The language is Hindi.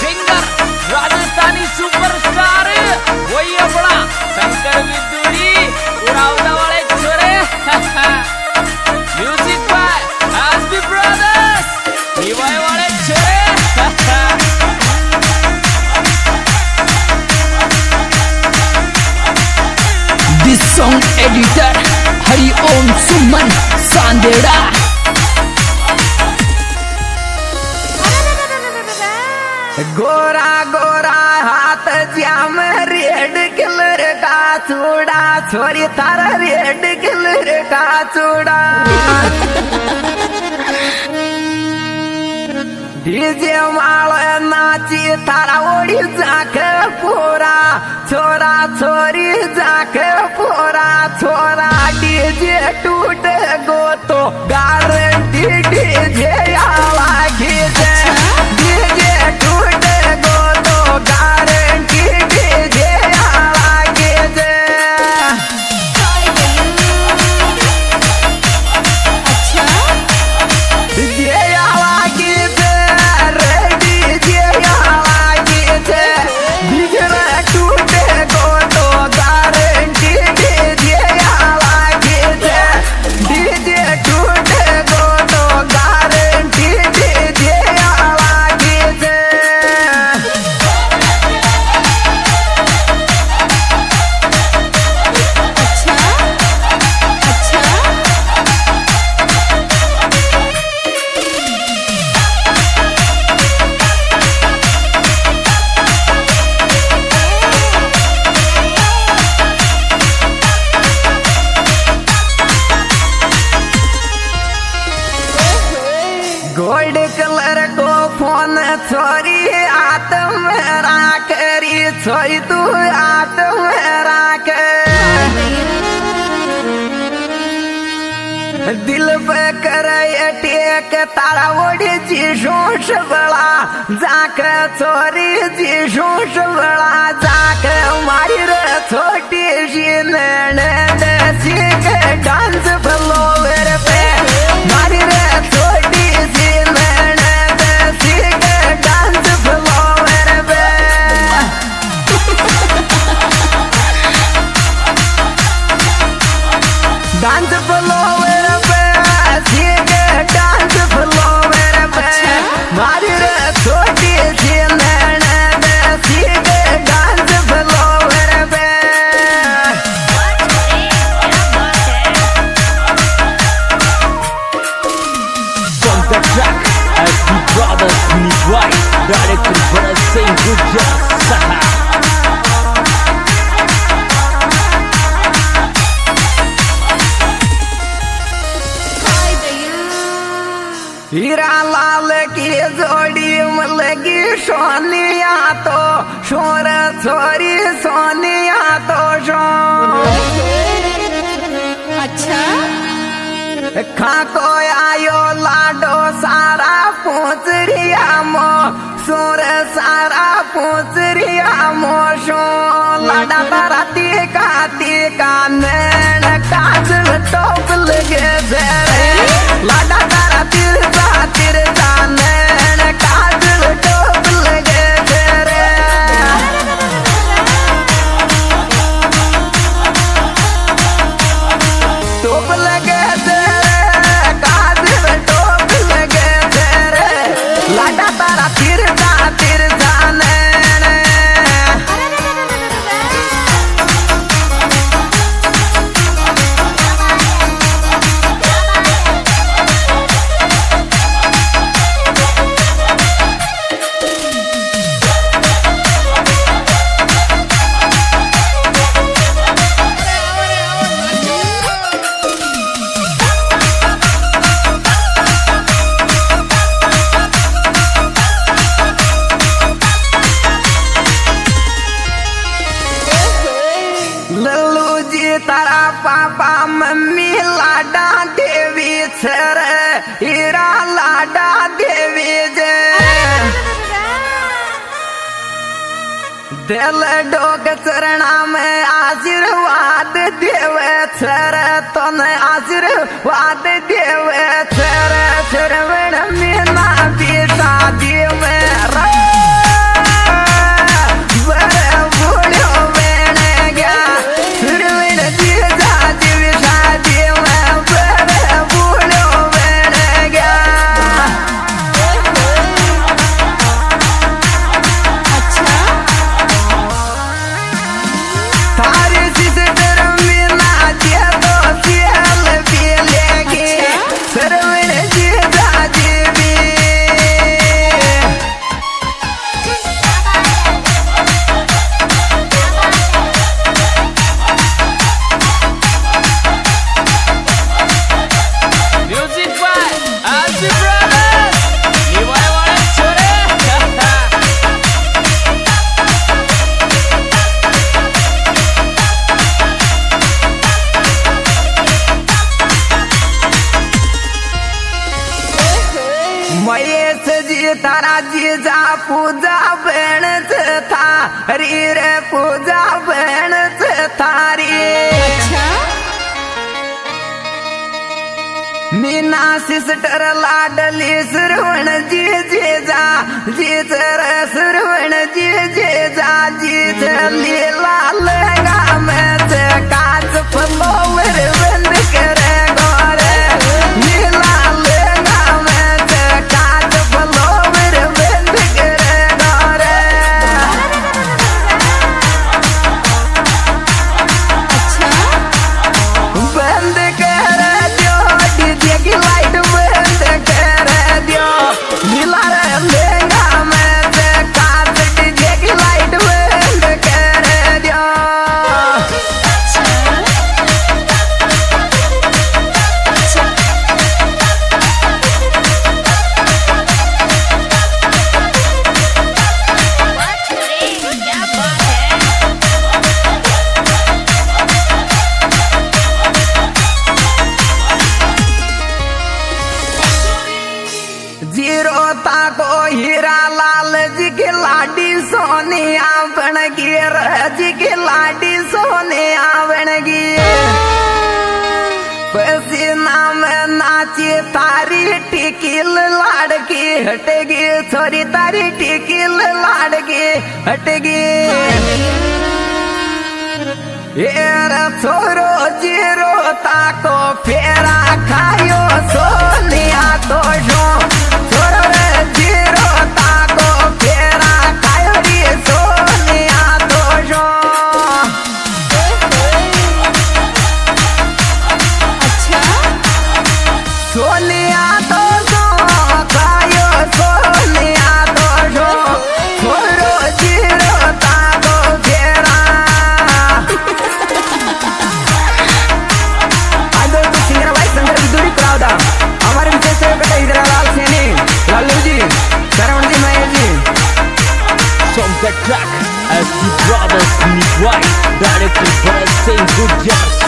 सिंगर राजस्थानी सुपरस्टार वही अपना शंकर विद्युरी उड़ावदा वाले छोरे म्यूज़िक बाय एसबी ब्रदर्स निवाय वाले छोरे This song editor, Hari Om Suman गोरा गोरा हाथ श्याम, रेड कलर का चूड़ा, छोरी तारा रेड कलर का चूड़ा। डीजे माल नाची तारा ओड़ी जाक पूरा, छोरा छोरी जाक पूरा, छोरा डीजे टूट गो तो गारंटी डीजे आवा डीजे टूट छोरी आत मेरा करी छोरी तू आत मेरा कर दिल पे करे टेक, तारा ओढ़ी जी शोष बड़ा जाक छोरी जी शोष बड़ा जाक मारी रे छोटी सी नैन डांस हीरा लाल की जोड़ी लगी सोनिया तो शोर छोरी सोनिया तो शोर। खाको आयो लाडो सारा पूछ रिया मो सुर सारा पूछ रिया मो शो लाडा तारा टीका टीका नैन काजल टोप लगे जेरे लाडा तारा तिरजा तिरजा नैन काजल तारा पापा मम्मी लाडा देवी सर हीरा लाडा देवी जे। दिल डोग चरणा में आशीर्वाद देवे सर तुम आशीर्वाद देवे सर श्रवण मीना भी शादी में तारा जीजा पूजा बहन था। री पूजा बहन थारी मीना सिस्टर लाडली सुरवण जी जेजा जी। चर सुरवण जी जेजा जी। लीला लगा में काच फलोवर बंद करे। ताको हीरा लाल जी की लाडी सोनी आवण की जी की लाडी सोनी आवण की पसीना में नाची तारी टिकिल लाड़की हटेगी छोरी तारी टिकिल लाड़की हटेगी छोरो ज़ीरो ताको फेरा खायो सोनिया तो Radically buzzing, good jobs